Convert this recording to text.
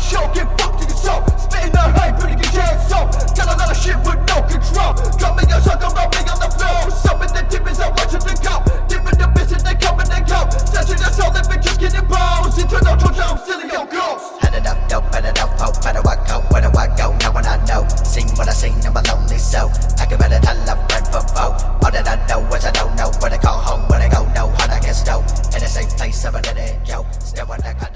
show, get fucked in your soul. Spitting the hype, pretty good jazz so Got a lot of shit with no control. Coming your sucker, rubbing on the floor. Some of the demons are watching the cop. Dipping the bitch and they come and they go. Snatching your soul, they been just getting bones. Eternal torture, I'm still your ghost. Had enough, dope, had enough, hope. Where do I go? Where do I go? Now when I know. Seen what I seen, I'm a lonely soul. I can better I love friend for foe. All that I know is I don't know where to call home, where to go, no, how to get stowed. In the same place, I'm an idiot, yo. Still when I